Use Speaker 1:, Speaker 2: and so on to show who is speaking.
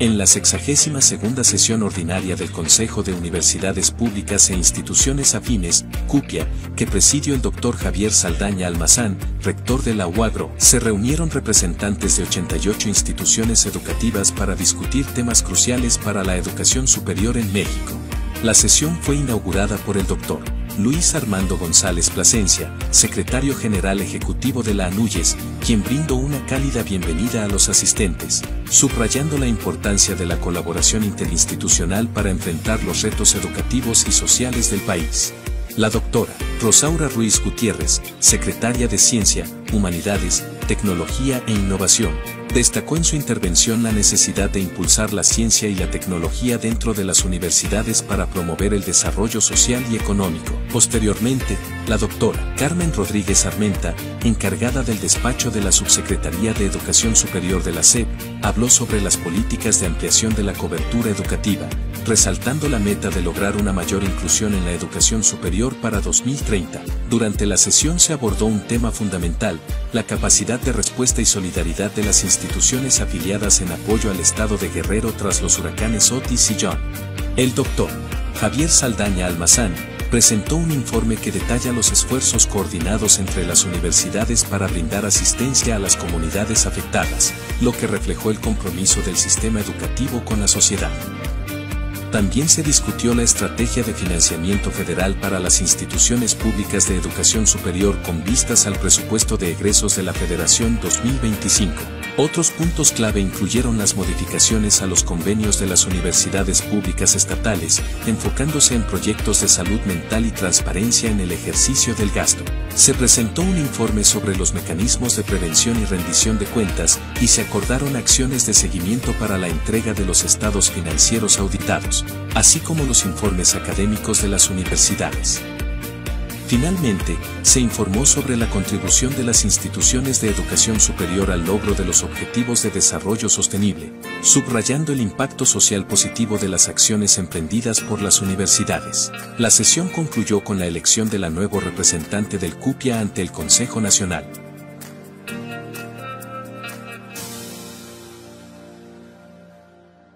Speaker 1: En la 62 sesión ordinaria del Consejo de Universidades Públicas e Instituciones Afines, CUPIA, que presidió el doctor Javier Saldaña Almazán, rector de la UAGRO, se reunieron representantes de 88 instituciones educativas para discutir temas cruciales para la educación superior en México. La sesión fue inaugurada por el doctor Luis Armando González Plasencia, secretario general ejecutivo de la ANUYES, quien brindó una cálida bienvenida a los asistentes, subrayando la importancia de la colaboración interinstitucional para enfrentar los retos educativos y sociales del país. La doctora Rosaura Ruiz Gutiérrez, secretaria de Ciencia, Humanidades, Tecnología e Innovación, destacó en su intervención la necesidad de impulsar la ciencia y la tecnología dentro de las universidades para promover el desarrollo social y económico. Posteriormente, la doctora Carmen Rodríguez Armenta, encargada del despacho de la Subsecretaría de Educación Superior de la SEP, habló sobre las políticas de ampliación de la cobertura educativa, resaltando la meta de lograr una mayor inclusión en la educación superior para 2030. Durante la sesión se abordó un tema fundamental, la capacidad de respuesta y solidaridad de las instituciones afiliadas en apoyo al estado de Guerrero tras los huracanes Otis y John. El doctor Javier Saldaña Almazán presentó un informe que detalla los esfuerzos coordinados entre las universidades para brindar asistencia a las comunidades afectadas, lo que reflejó el compromiso del sistema educativo con la sociedad. También se discutió la estrategia de financiamiento federal para las instituciones públicas de educación superior con vistas al presupuesto de egresos de la Federación 2025. Otros puntos clave incluyeron las modificaciones a los convenios de las universidades públicas estatales, enfocándose en proyectos de salud mental y transparencia en el ejercicio del gasto. Se presentó un informe sobre los mecanismos de prevención y rendición de cuentas y se acordaron acciones de seguimiento para la entrega de los estados financieros auditados, así como los informes académicos de las universidades. Finalmente, se informó sobre la contribución de las instituciones de educación superior al logro de los objetivos de desarrollo sostenible, subrayando el impacto social positivo de las acciones emprendidas por las universidades. La sesión concluyó con la elección de la nuevo representante del CUPIA ante el Consejo Nacional.